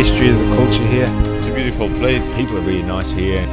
history, as a culture here. It's a beautiful place. People are really nice here.